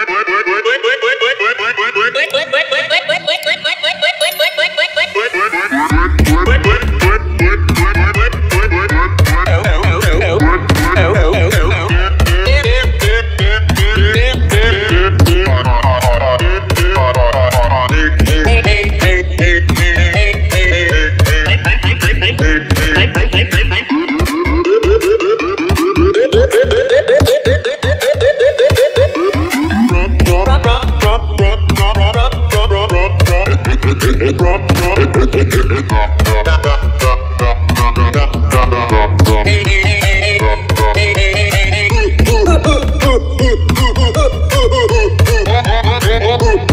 Blah, blah, blah. Oh,